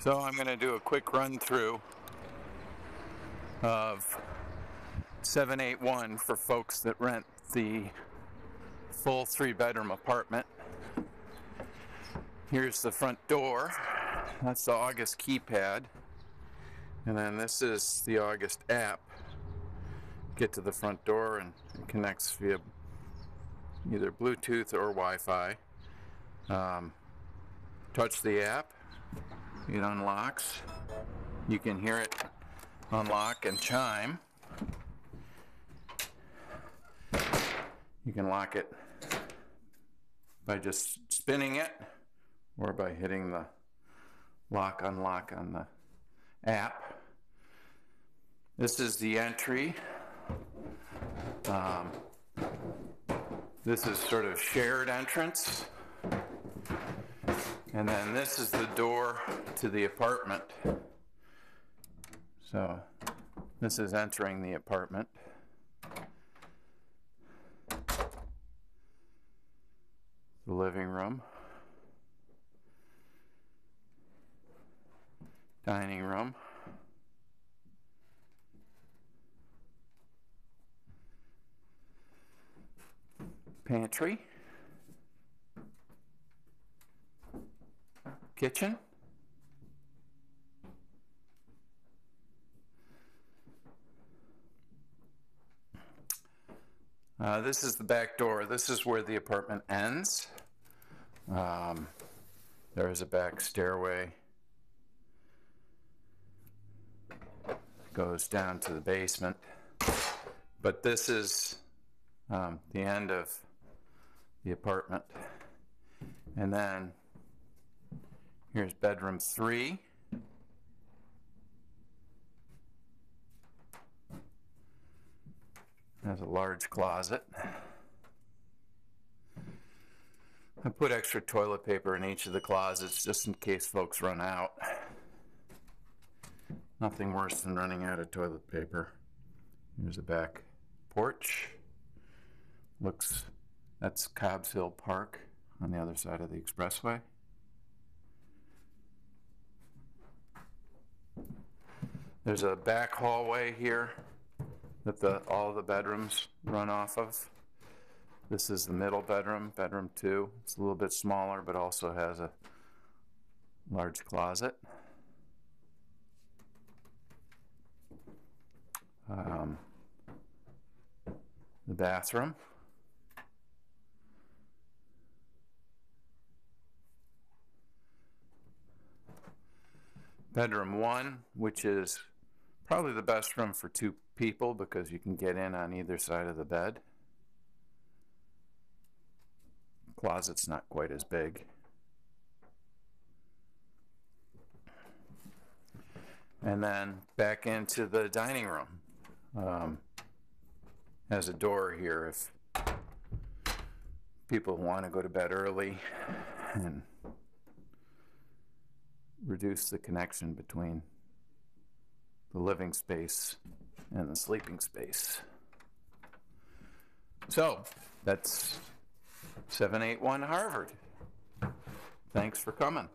So I'm going to do a quick run through of 781 for folks that rent the full three bedroom apartment. Here's the front door. That's the August keypad. And then this is the August app. Get to the front door and it connects via either Bluetooth or Wi-Fi. Um, touch the app, it unlocks. You can hear it unlock and chime. You can lock it by just spinning it or by hitting the lock unlock on the app. This is the entry. Um, this is sort of shared entrance. And then this is the door to the apartment. So this is entering the apartment. The living room. Dining room. Pantry. Kitchen. Uh, this is the back door. This is where the apartment ends. Um, there is a back stairway. Goes down to the basement. But this is um, the end of the apartment. And then here's bedroom three. Has a large closet. I put extra toilet paper in each of the closets just in case folks run out. Nothing worse than running out of toilet paper. Here's the back porch. Looks, that's Cobbs Hill Park on the other side of the expressway. There's a back hallway here that the, all the bedrooms run off of. This is the middle bedroom, bedroom two. It's a little bit smaller, but also has a large closet. Um, the bathroom. Bedroom one, which is probably the best room for two people because you can get in on either side of the bed. Closet's not quite as big. And then back into the dining room. Um, has a door here if people want to go to bed early and reduce the connection between the living space and the sleeping space. So that's 781 Harvard. Thanks for coming.